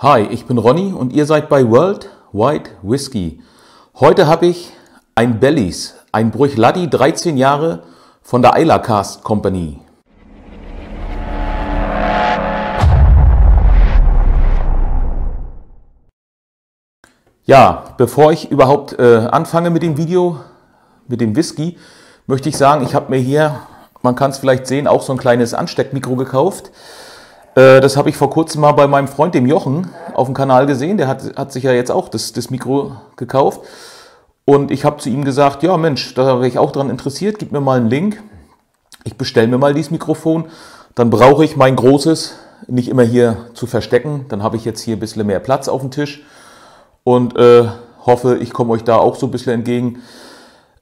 Hi, ich bin Ronny und ihr seid bei World White Whiskey. Heute habe ich ein Bellies, ein Bruichladi 13 Jahre von der Isla Cast Company. Ja, bevor ich überhaupt äh, anfange mit dem Video, mit dem Whisky, möchte ich sagen, ich habe mir hier, man kann es vielleicht sehen, auch so ein kleines Ansteckmikro gekauft. Äh, das habe ich vor kurzem mal bei meinem Freund, dem Jochen, auf dem Kanal gesehen. Der hat, hat sich ja jetzt auch das, das Mikro gekauft. Und ich habe zu ihm gesagt, ja Mensch, da wäre ich auch daran interessiert, gib mir mal einen Link. Ich bestelle mir mal dieses Mikrofon. Dann brauche ich mein großes nicht immer hier zu verstecken. Dann habe ich jetzt hier ein bisschen mehr Platz auf dem Tisch. Und äh, hoffe, ich komme euch da auch so ein bisschen entgegen.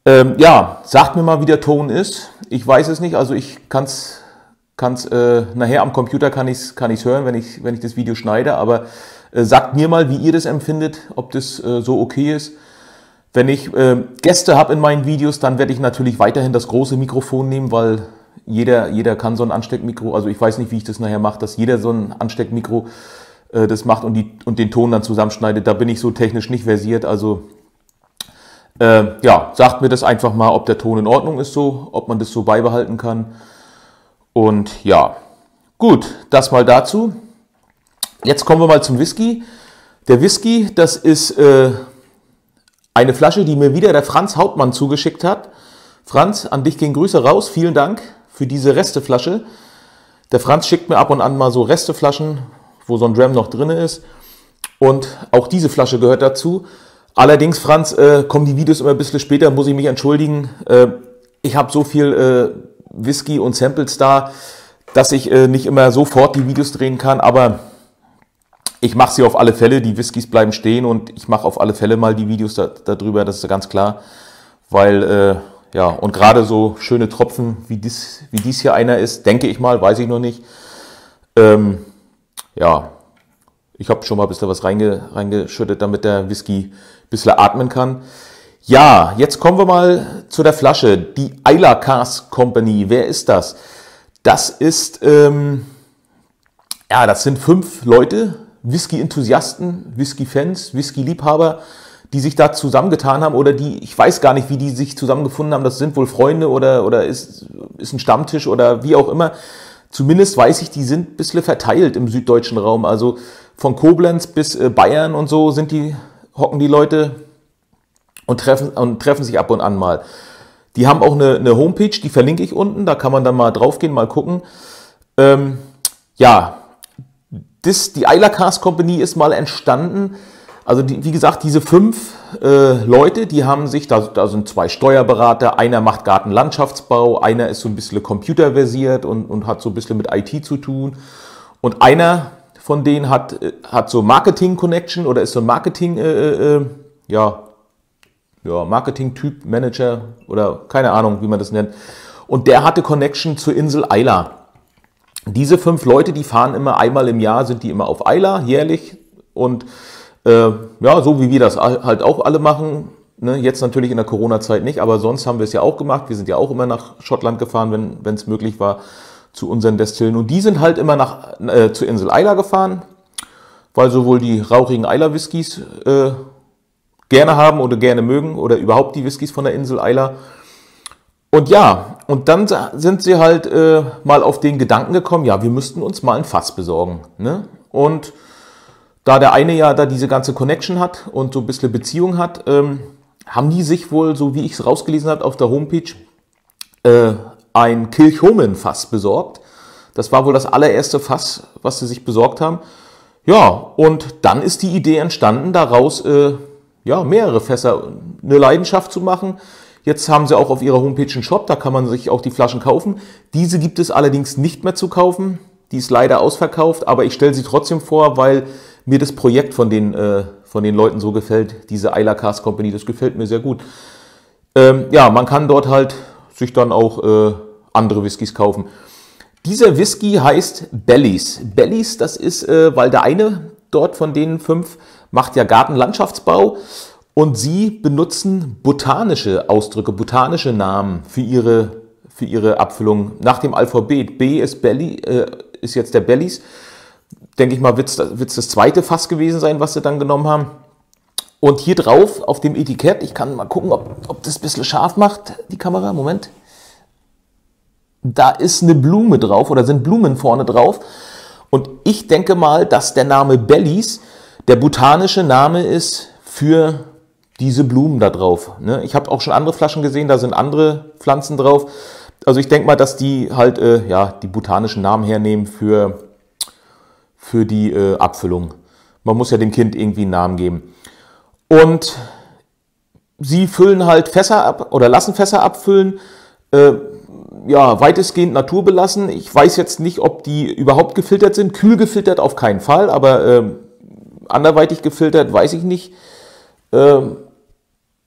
Ähm, ja, sagt mir mal, wie der Ton ist. Ich weiß es nicht, also ich kann es kann's, äh, nachher am Computer kann ich es kann ich's hören, wenn ich, wenn ich das Video schneide, aber äh, sagt mir mal, wie ihr das empfindet, ob das äh, so okay ist. Wenn ich äh, Gäste habe in meinen Videos, dann werde ich natürlich weiterhin das große Mikrofon nehmen, weil jeder, jeder kann so ein Ansteckmikro, also ich weiß nicht, wie ich das nachher mache, dass jeder so ein Ansteckmikro äh, das macht und, die, und den Ton dann zusammenschneidet. Da bin ich so technisch nicht versiert, also äh, ja, sagt mir das einfach mal, ob der Ton in Ordnung ist so, ob man das so beibehalten kann. Und ja, gut, das mal dazu. Jetzt kommen wir mal zum Whisky. Der Whisky, das ist äh, eine Flasche, die mir wieder der Franz Hauptmann zugeschickt hat. Franz, an dich gehen Grüße raus. Vielen Dank für diese Resteflasche. Der Franz schickt mir ab und an mal so Resteflaschen, wo so ein Dram noch drin ist. Und auch diese Flasche gehört dazu. Allerdings, Franz, äh, kommen die Videos immer ein bisschen später, muss ich mich entschuldigen. Äh, ich habe so viel äh, Whisky und Samples da, dass ich äh, nicht immer sofort die Videos drehen kann, aber ich mache sie auf alle Fälle, die Whiskys bleiben stehen und ich mache auf alle Fälle mal die Videos da, darüber, das ist ganz klar, weil äh, ja, und gerade so schöne Tropfen, wie dies, wie dies hier einer ist, denke ich mal, weiß ich noch nicht. Ähm, ja, ich habe schon mal ein bisschen was reinge, reingeschüttet, damit der Whisky ein bisschen atmen kann. Ja, jetzt kommen wir mal zu der Flasche. Die Isla Cars Company. Wer ist das? Das ist, ähm, ja, das sind fünf Leute, Whisky-Enthusiasten, Whisky-Fans, Whisky-Liebhaber, die sich da zusammengetan haben oder die, ich weiß gar nicht, wie die sich zusammengefunden haben. Das sind wohl Freunde oder, oder ist, ist ein Stammtisch oder wie auch immer. Zumindest weiß ich, die sind ein bisschen verteilt im süddeutschen Raum. Also von Koblenz bis äh, Bayern und so sind die, hocken die Leute und treffen, und treffen sich ab und an mal. Die haben auch eine, eine Homepage, die verlinke ich unten, da kann man dann mal draufgehen, mal gucken. Ähm, ja, das, die Isla Cars Company ist mal entstanden. Also die, wie gesagt, diese fünf äh, Leute, die haben sich, da, da sind zwei Steuerberater, einer macht Gartenlandschaftsbau, einer ist so ein bisschen computerversiert und, und hat so ein bisschen mit IT zu tun. Und einer von denen hat, äh, hat so Marketing-Connection oder ist so ein Marketing, äh, äh, ja, ja, Marketing-Typ, Manager oder keine Ahnung, wie man das nennt. Und der hatte Connection zur Insel Eila. Diese fünf Leute, die fahren immer einmal im Jahr, sind die immer auf Eila, jährlich. Und äh, ja, so wie wir das halt auch alle machen. Ne? Jetzt natürlich in der Corona-Zeit nicht, aber sonst haben wir es ja auch gemacht. Wir sind ja auch immer nach Schottland gefahren, wenn es möglich war, zu unseren Destillen. Und die sind halt immer nach, äh, zur Insel Eila gefahren, weil sowohl die rauchigen Eila-Whiskys äh, gerne haben oder gerne mögen oder überhaupt die Whiskys von der Insel Eila. Und ja, und dann sind sie halt äh, mal auf den Gedanken gekommen, ja, wir müssten uns mal ein Fass besorgen. Ne? Und da der eine ja da diese ganze Connection hat und so ein bisschen Beziehung hat, ähm, haben die sich wohl, so wie ich es rausgelesen habe auf der Homepage, äh, ein Kilchomen-Fass besorgt. Das war wohl das allererste Fass, was sie sich besorgt haben. Ja, und dann ist die Idee entstanden, daraus äh, ja, mehrere Fässer, eine Leidenschaft zu machen. Jetzt haben sie auch auf ihrer Homepage einen Shop, da kann man sich auch die Flaschen kaufen. Diese gibt es allerdings nicht mehr zu kaufen. Die ist leider ausverkauft, aber ich stelle sie trotzdem vor, weil mir das Projekt von den, äh, von den Leuten so gefällt. Diese Isla Cast Company, das gefällt mir sehr gut. Ähm, ja, man kann dort halt sich dann auch äh, andere Whiskys kaufen. Dieser Whisky heißt Bellies. Bellies, das ist, äh, weil der eine dort von den fünf macht ja Gartenlandschaftsbau und sie benutzen botanische Ausdrücke, botanische Namen für ihre, für ihre Abfüllung nach dem Alphabet. B ist Belly, äh, ist jetzt der Bellies, Denke ich mal, wird es das zweite Fass gewesen sein, was sie dann genommen haben. Und hier drauf auf dem Etikett, ich kann mal gucken, ob, ob das ein bisschen scharf macht, die Kamera. Moment. Da ist eine Blume drauf oder sind Blumen vorne drauf. Und ich denke mal, dass der Name Bellies der botanische Name ist für diese Blumen da drauf. Ne? Ich habe auch schon andere Flaschen gesehen, da sind andere Pflanzen drauf. Also ich denke mal, dass die halt äh, ja, die botanischen Namen hernehmen für, für die äh, Abfüllung. Man muss ja dem Kind irgendwie einen Namen geben. Und sie füllen halt Fässer ab oder lassen Fässer abfüllen. Äh, ja, weitestgehend naturbelassen. Ich weiß jetzt nicht, ob die überhaupt gefiltert sind. Kühl gefiltert auf keinen Fall, aber äh, anderweitig gefiltert weiß ich nicht. Ähm,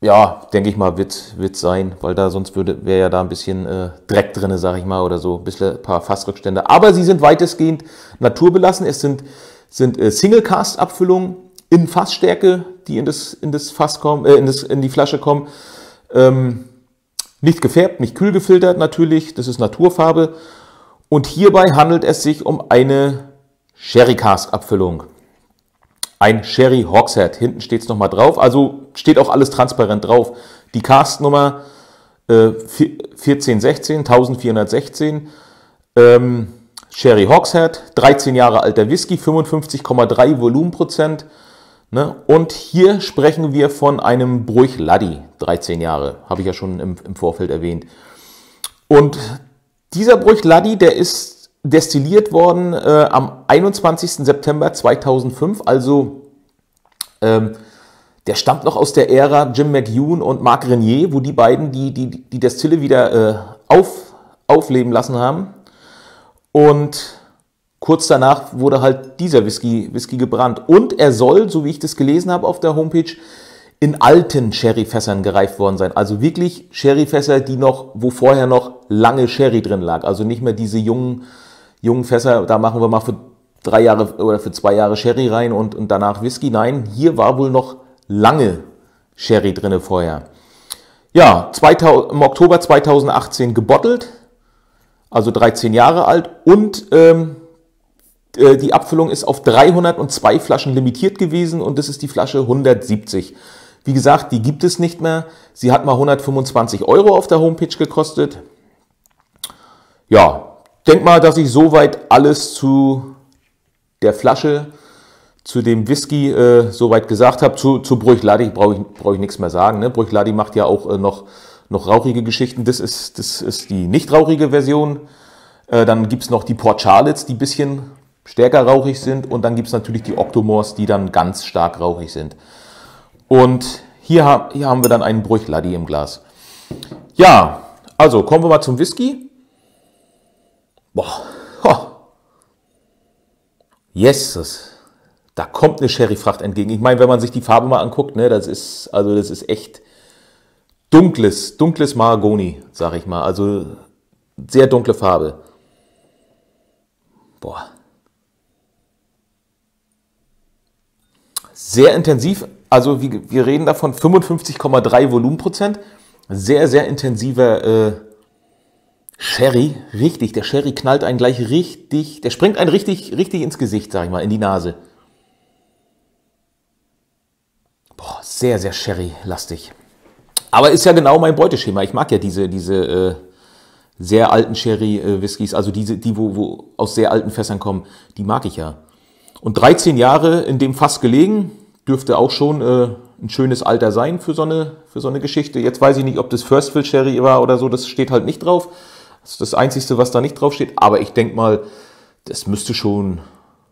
ja, denke ich mal, wird es sein, weil da sonst wäre ja da ein bisschen äh, Dreck drin, sage ich mal, oder so, ein bisschen ein paar Fassrückstände. Aber sie sind weitestgehend naturbelassen. Es sind, sind äh, Single-Cast-Abfüllungen in Fassstärke, die in das, in das Fass kommen, äh, in, das, in die Flasche kommen. Ähm, nicht gefärbt, nicht kühl gefiltert natürlich, das ist Naturfarbe. Und hierbei handelt es sich um eine Sherry-Cast-Abfüllung ein Sherry Hogshead. Hinten steht es nochmal drauf. Also steht auch alles transparent drauf. Die Castnummer äh, 1416, 1416. Ähm, Sherry Hogshead, 13 Jahre alter Whisky, 55,3 Volumenprozent. Ne? Und hier sprechen wir von einem Bruch Laddy, 13 Jahre, habe ich ja schon im, im Vorfeld erwähnt. Und dieser Bruch Laddy, der ist destilliert worden äh, am 21. September 2005, also ähm, der stammt noch aus der Ära Jim McEwen und Marc Renier, wo die beiden die, die, die Destille wieder äh, auf, aufleben lassen haben. Und kurz danach wurde halt dieser Whisky, Whisky gebrannt. Und er soll, so wie ich das gelesen habe auf der Homepage, in alten Sherryfässern gereift worden sein. Also wirklich Sherryfässer, die noch, wo vorher noch lange Sherry drin lag. Also nicht mehr diese jungen jungen Fässer, da machen wir mal für drei Jahre oder für zwei Jahre Sherry rein und, und danach Whisky. Nein, hier war wohl noch lange Sherry drinne vorher. Ja, 2000, im Oktober 2018 gebottelt, also 13 Jahre alt und ähm, äh, die Abfüllung ist auf 302 Flaschen limitiert gewesen und das ist die Flasche 170. Wie gesagt, die gibt es nicht mehr. Sie hat mal 125 Euro auf der Homepage gekostet. Ja, denke mal, dass ich soweit alles zu der Flasche, zu dem Whisky äh, soweit gesagt habe. Zu, zu Bruichladi brauche ich, brauch ich nichts mehr sagen. Ne? Bruichladi macht ja auch äh, noch, noch rauchige Geschichten. Das ist, das ist die nicht rauchige Version. Äh, dann gibt es noch die Port Charlottes, die bisschen stärker rauchig sind. Und dann gibt es natürlich die Octomores, die dann ganz stark rauchig sind. Und hier, hier haben wir dann einen Bruichladi im Glas. Ja, also kommen wir mal zum Whisky. Boah. Ho. Jesus. Da kommt eine Sherryfracht entgegen. Ich meine, wenn man sich die Farbe mal anguckt, ne, das ist, also das ist echt dunkles, dunkles Mahagoni, sag ich mal. Also sehr dunkle Farbe. Boah. Sehr intensiv, also wir, wir reden davon 55,3 Volumenprozent. Sehr, sehr intensiver äh, Sherry, richtig, der Sherry knallt einen gleich richtig, der springt einen richtig, richtig ins Gesicht, sag ich mal, in die Nase. Boah, sehr, sehr Sherry-lastig. Aber ist ja genau mein Beuteschema. Ich mag ja diese, diese äh, sehr alten Sherry-Whiskys, also diese, die, wo, wo aus sehr alten Fässern kommen, die mag ich ja. Und 13 Jahre in dem Fass gelegen, dürfte auch schon äh, ein schönes Alter sein für so, eine, für so eine Geschichte. Jetzt weiß ich nicht, ob das First Fill Sherry war oder so, das steht halt nicht drauf. Das ist das Einzige, was da nicht draufsteht. Aber ich denke mal, das müsste schon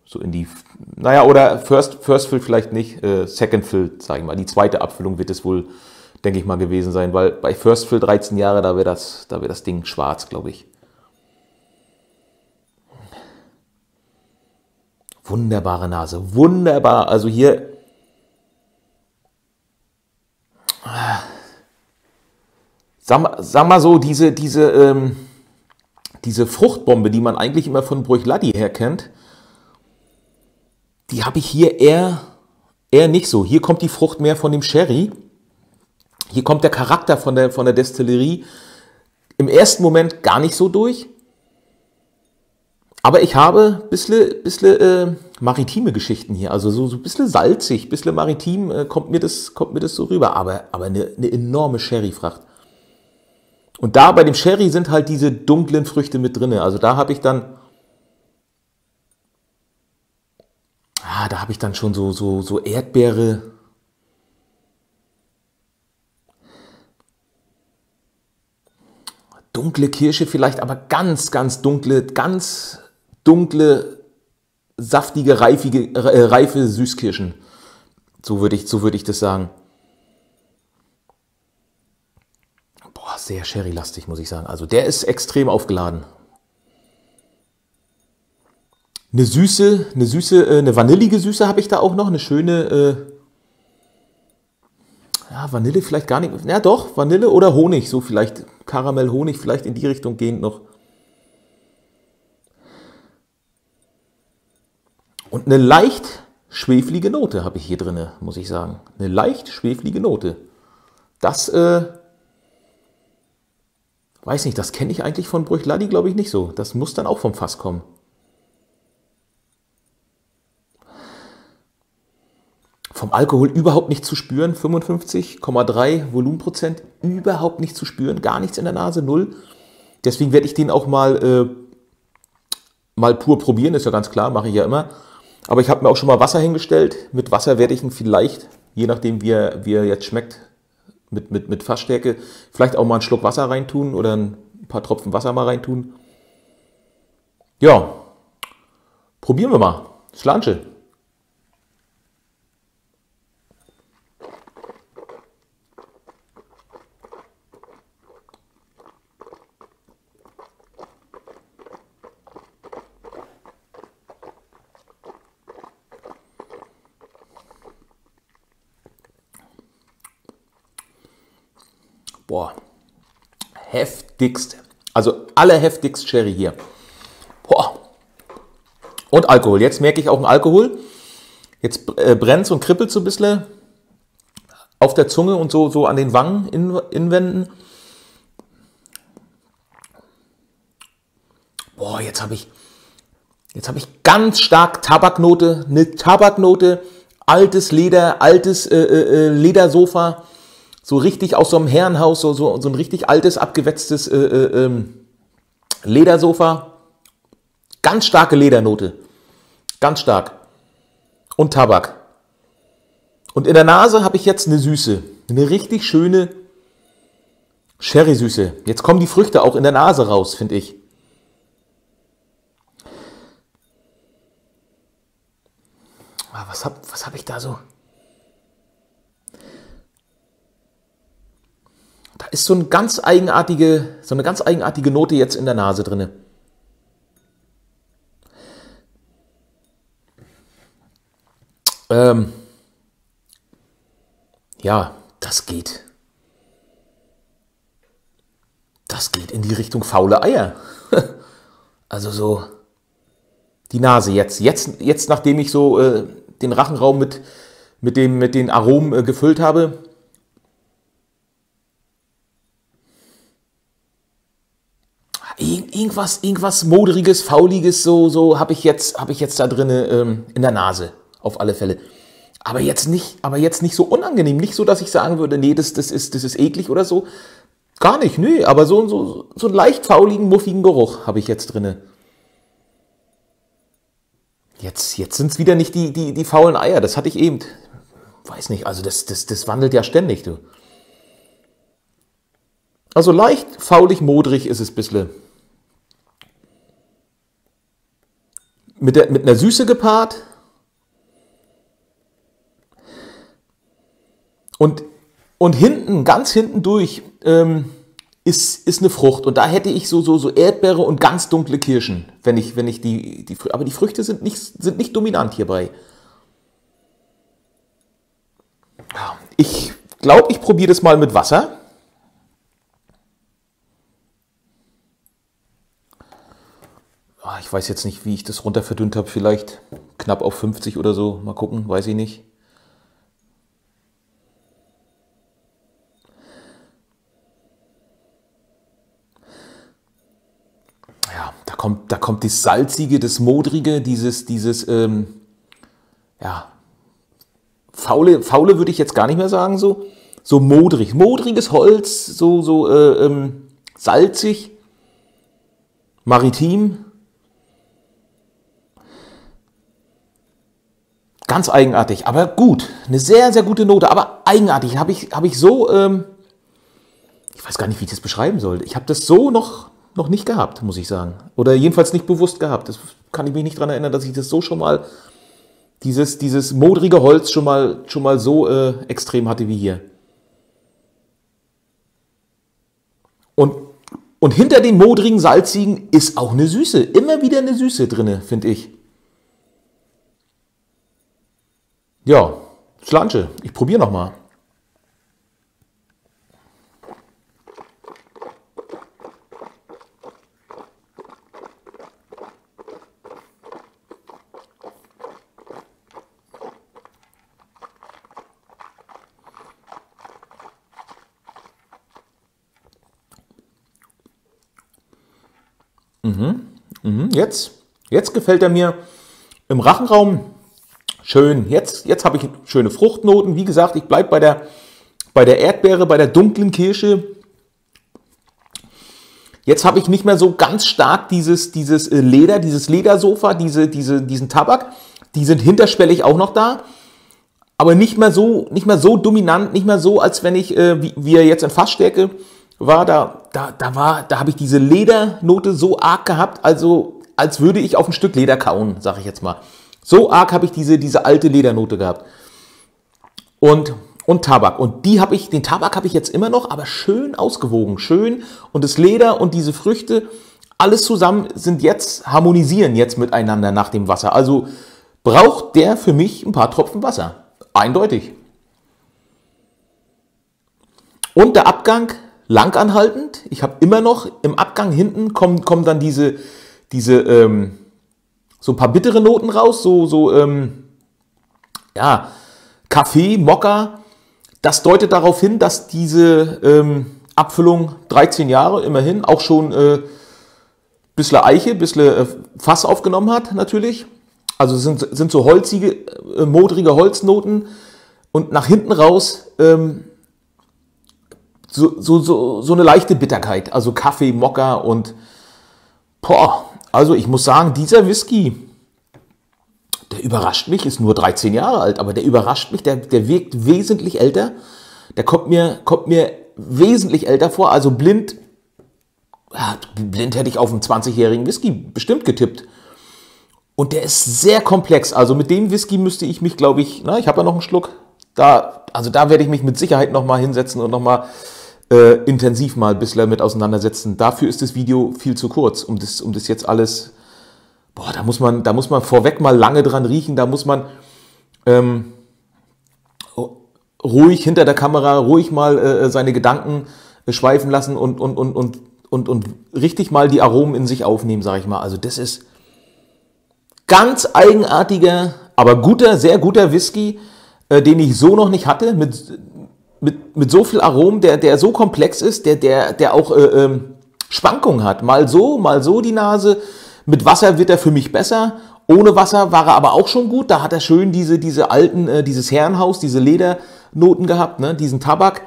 so in die, naja, oder First, First Fill vielleicht nicht, äh, Second Fill, sage ich mal. Die zweite Abfüllung wird es wohl, denke ich mal, gewesen sein, weil bei First Fill 13 Jahre, da wäre das, da wäre das Ding schwarz, glaube ich. Wunderbare Nase, wunderbar. Also hier, sag, sag mal so, diese, diese, ähm, diese Fruchtbombe, die man eigentlich immer von Bruichladi her kennt, die habe ich hier eher, eher nicht so. Hier kommt die Frucht mehr von dem Sherry. Hier kommt der Charakter von der, von der Destillerie im ersten Moment gar nicht so durch. Aber ich habe ein bisschen, bisschen äh, maritime Geschichten hier. Also so, so ein bisschen salzig, ein bisschen maritim äh, kommt, mir das, kommt mir das so rüber. Aber, aber eine, eine enorme Sherry-Fracht. Und da bei dem Sherry sind halt diese dunklen Früchte mit drin. Also da habe ich dann. Ah, da habe ich dann schon so, so, so Erdbeere. Dunkle Kirsche vielleicht, aber ganz, ganz dunkle, ganz dunkle, saftige, reifige, äh, reife Süßkirschen. So würde ich, so würde ich das sagen. Sehr sherry-lastig, muss ich sagen. Also der ist extrem aufgeladen. Eine süße, eine süße, äh, eine vanillige Süße habe ich da auch noch. Eine schöne, äh, ja, Vanille vielleicht gar nicht. Ja, doch, Vanille oder Honig, so vielleicht Karamell, Honig, vielleicht in die Richtung gehend noch. Und eine leicht schweflige Note habe ich hier drin, muss ich sagen. Eine leicht schweflige Note. Das, äh, weiß nicht, das kenne ich eigentlich von Brüchladi, glaube ich, nicht so. Das muss dann auch vom Fass kommen. Vom Alkohol überhaupt nicht zu spüren, 55,3 Volumenprozent, überhaupt nicht zu spüren, gar nichts in der Nase, null. Deswegen werde ich den auch mal, äh, mal pur probieren, ist ja ganz klar, mache ich ja immer. Aber ich habe mir auch schon mal Wasser hingestellt. Mit Wasser werde ich ihn vielleicht, je nachdem wie er, wie er jetzt schmeckt, mit, mit, mit Fassstärke, vielleicht auch mal einen Schluck Wasser reintun oder ein paar Tropfen Wasser mal reintun. Ja, probieren wir mal. Slanche. Boah, heftigst. Also alle heftigst Sherry hier. Boah. Und Alkohol. Jetzt merke ich auch einen Alkohol. Jetzt äh, brennt und kribbelt so ein bisschen auf der Zunge und so, so an den Wangen in, inwenden. Boah, jetzt habe ich, jetzt ich ganz stark Tabaknote, eine Tabaknote, altes Leder, altes äh, äh, äh Ledersofa so richtig aus so einem Herrenhaus, so, so, so ein richtig altes, abgewetztes äh, äh, ähm, Ledersofa. Ganz starke Ledernote. Ganz stark. Und Tabak. Und in der Nase habe ich jetzt eine Süße. Eine richtig schöne Sherry-Süße. Jetzt kommen die Früchte auch in der Nase raus, finde ich. Ah, was habe was hab ich da so? Ist so eine ganz eigenartige, so eine ganz eigenartige Note jetzt in der Nase drin. Ähm, ja, das geht. Das geht in die Richtung faule Eier. also so die Nase jetzt. Jetzt, jetzt nachdem ich so äh, den Rachenraum mit, mit, dem, mit den Aromen äh, gefüllt habe, irgendwas, irgendwas moderiges, fauliges, so, so habe ich jetzt, ich jetzt da drin ähm, in der Nase, auf alle Fälle. Aber jetzt nicht, aber jetzt nicht so unangenehm, nicht so, dass ich sagen würde, nee, das, das ist, das ist eklig oder so. Gar nicht, nee, aber so, so, so einen leicht fauligen, muffigen Geruch habe ich jetzt drinne. Jetzt, jetzt sind es wieder nicht die, die, die faulen Eier, das hatte ich eben. Weiß nicht, also das, das, das wandelt ja ständig, du. Also leicht faulig, modrig ist es ein bisschen. Mit, der, mit einer Süße gepaart. Und, und hinten, ganz hinten durch, ähm, ist, ist eine Frucht. Und da hätte ich so, so, so Erdbeere und ganz dunkle Kirschen, wenn ich, wenn ich die, die Aber die Früchte sind nicht, sind nicht dominant hierbei. Ich glaube, ich probiere das mal mit Wasser. Ich weiß jetzt nicht, wie ich das runter verdünnt habe. Vielleicht knapp auf 50 oder so. Mal gucken, weiß ich nicht. kommt, da kommt das Salzige, das Modrige, dieses, dieses, ähm, ja, faule, faule würde ich jetzt gar nicht mehr sagen, so, so modrig, modriges Holz, so, so, äh, ähm, salzig, maritim. Ganz eigenartig, aber gut. Eine sehr, sehr gute Note, aber eigenartig. Habe ich, hab ich so, ähm, ich weiß gar nicht, wie ich das beschreiben soll. Ich habe das so noch, noch nicht gehabt, muss ich sagen. Oder jedenfalls nicht bewusst gehabt. Das kann ich mich nicht daran erinnern, dass ich das so schon mal, dieses, dieses modrige Holz schon mal, schon mal so äh, extrem hatte wie hier. Und, und hinter den modrigen, salzigen ist auch eine Süße. Immer wieder eine Süße drinne, finde ich. Ja, Schlanche. Ich probiere nochmal. Mhm. Mhm. Jetzt, jetzt gefällt er mir im Rachenraum schön. Jetzt, jetzt habe ich schöne Fruchtnoten. Wie gesagt, ich bleibe bei der, bei der Erdbeere, bei der dunklen Kirsche. Jetzt habe ich nicht mehr so ganz stark dieses, dieses äh, Leder, dieses Ledersofa, diese, diese, diesen Tabak. Die sind hinterschwellig auch noch da. Aber nicht mehr so, nicht mehr so dominant, nicht mehr so, als wenn ich, äh, wie, wie er jetzt in Fassstärke war, da, da, da war, da habe ich diese Ledernote so arg gehabt, also als würde ich auf ein Stück Leder kauen, sage ich jetzt mal. So arg habe ich diese, diese alte Ledernote gehabt. Und, und Tabak. Und die habe ich, den Tabak habe ich jetzt immer noch, aber schön ausgewogen, schön. Und das Leder und diese Früchte, alles zusammen sind jetzt, harmonisieren jetzt miteinander nach dem Wasser. Also braucht der für mich ein paar Tropfen Wasser. Eindeutig. Und der Abgang langanhaltend. Ich habe immer noch im Abgang hinten kommen, kommen dann diese, diese ähm, so ein paar bittere Noten raus, so, so ähm, ja, Kaffee, Mokka. Das deutet darauf hin, dass diese ähm, Abfüllung 13 Jahre immerhin auch schon äh, bisschen Eiche, bisschen äh, Fass aufgenommen hat, natürlich. Also sind, sind so holzige, äh, modrige Holznoten und nach hinten raus ähm, so, so, so, so eine leichte Bitterkeit, also Kaffee, Mokka und boah, also ich muss sagen, dieser Whisky, der überrascht mich, ist nur 13 Jahre alt, aber der überrascht mich, der, der wirkt wesentlich älter. Der kommt mir, kommt mir wesentlich älter vor, also blind, blind hätte ich auf einen 20-jährigen Whisky bestimmt getippt. Und der ist sehr komplex. Also mit dem Whisky müsste ich mich, glaube ich, na, ich habe ja noch einen Schluck. Da, also da werde ich mich mit Sicherheit nochmal hinsetzen und nochmal äh, intensiv mal ein bisschen damit auseinandersetzen. Dafür ist das Video viel zu kurz, um das, um das jetzt alles. Boah, da muss man, da muss man vorweg mal lange dran riechen, da muss man ähm, ruhig hinter der Kamera, ruhig mal äh, seine Gedanken äh, schweifen lassen und, und, und, und, und, und richtig mal die Aromen in sich aufnehmen, sage ich mal. Also das ist ganz eigenartiger, aber guter, sehr guter Whisky, äh, den ich so noch nicht hatte, mit mit, mit so viel Aromen, der, der so komplex ist, der, der, der auch äh, ähm, Schwankungen hat. Mal so, mal so die Nase. Mit Wasser wird er für mich besser. Ohne Wasser war er aber auch schon gut. Da hat er schön diese, diese alten, äh, dieses Herrenhaus, diese Ledernoten gehabt, ne? diesen Tabak,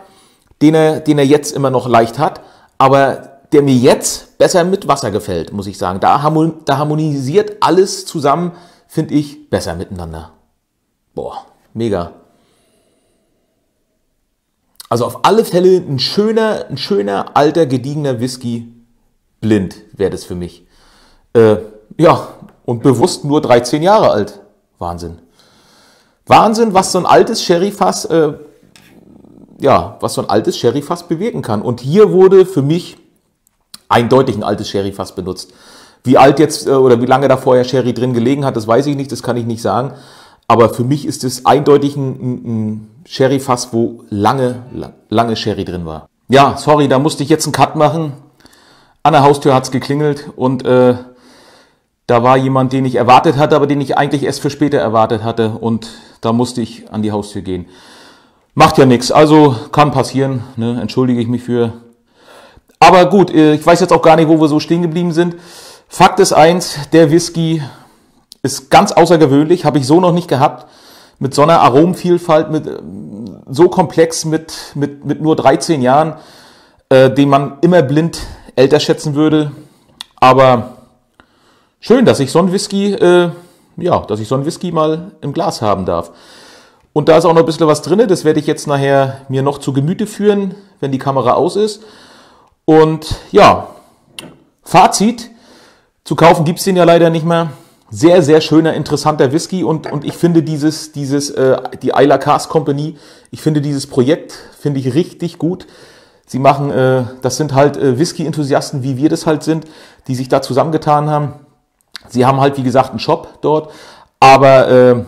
den er, den er jetzt immer noch leicht hat. Aber der mir jetzt besser mit Wasser gefällt, muss ich sagen. Da, da harmonisiert alles zusammen, finde ich, besser miteinander. Boah, mega. Also auf alle Fälle ein schöner, ein schöner, alter, gediegener Whisky. Blind wäre das für mich. Äh, ja, und bewusst nur 13 Jahre alt. Wahnsinn. Wahnsinn, was so ein altes Sherryfass, äh, ja, was so ein altes Sherryfass bewirken kann. Und hier wurde für mich eindeutig ein altes Sherryfass benutzt. Wie alt jetzt äh, oder wie lange da vorher Sherry drin gelegen hat, das weiß ich nicht, das kann ich nicht sagen. Aber für mich ist es eindeutig ein, ein Sherry-Fass, wo lange, lange Sherry drin war. Ja, sorry, da musste ich jetzt einen Cut machen. An der Haustür hat's geklingelt und äh, da war jemand, den ich erwartet hatte, aber den ich eigentlich erst für später erwartet hatte. Und da musste ich an die Haustür gehen. Macht ja nichts, also kann passieren, ne? entschuldige ich mich für. Aber gut, äh, ich weiß jetzt auch gar nicht, wo wir so stehen geblieben sind. Fakt ist eins, der Whisky ist ganz außergewöhnlich, habe ich so noch nicht gehabt. Mit so einer Aromenvielfalt, mit, so komplex mit, mit, mit nur 13 Jahren, äh, den man immer blind älter schätzen würde. Aber schön, dass ich so einen Whisky, äh, ja, dass ich so einen Whisky mal im Glas haben darf. Und da ist auch noch ein bisschen was drin, das werde ich jetzt nachher mir noch zu Gemüte führen, wenn die Kamera aus ist. Und ja, Fazit, zu kaufen gibt's den ja leider nicht mehr. Sehr, sehr schöner, interessanter Whisky und, und ich finde dieses, dieses, äh, die Isla Cast Company, ich finde dieses Projekt, finde ich richtig gut. Sie machen, äh, das sind halt äh, Whisky-Enthusiasten, wie wir das halt sind, die sich da zusammengetan haben. Sie haben halt, wie gesagt, einen Shop dort, aber äh,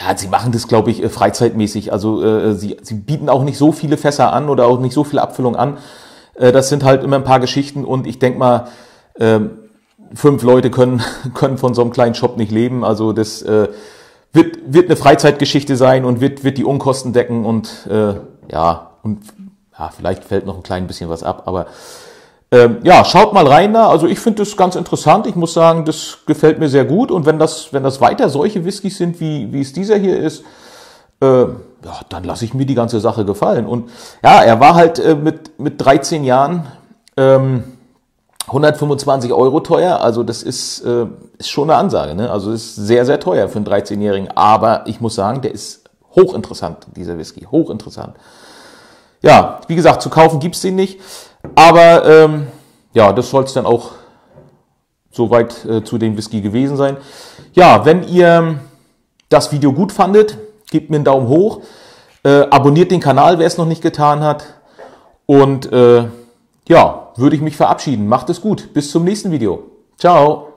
ja, sie machen das, glaube ich, äh, freizeitmäßig. Also äh, sie, sie bieten auch nicht so viele Fässer an oder auch nicht so viele Abfüllungen an. Äh, das sind halt immer ein paar Geschichten und ich denke mal, äh, fünf Leute können, können von so einem kleinen Shop nicht leben. Also das äh, wird, wird eine Freizeitgeschichte sein und wird, wird die Unkosten decken und äh, ja, und ja, vielleicht fällt noch ein klein bisschen was ab, aber ähm, ja, schaut mal rein da. Also ich finde das ganz interessant. Ich muss sagen, das gefällt mir sehr gut. Und wenn das, wenn das weiter solche Whiskys sind, wie, wie es dieser hier ist, äh, ja, dann lasse ich mir die ganze Sache gefallen. Und ja, er war halt äh, mit, mit 13 Jahren ähm, 125 Euro teuer. Also das ist, äh, ist schon eine Ansage. Ne? Also ist sehr, sehr teuer für einen 13-Jährigen. Aber ich muss sagen, der ist hochinteressant, dieser Whisky. Hochinteressant. Ja, wie gesagt, zu kaufen gibt's den nicht. Aber ähm, ja, das soll es dann auch soweit äh, zu dem Whisky gewesen sein. Ja, wenn ihr das Video gut fandet, gebt mir einen Daumen hoch. Äh, abonniert den Kanal, wer es noch nicht getan hat. Und äh, ja, würde ich mich verabschieden. Macht es gut. Bis zum nächsten Video. Ciao.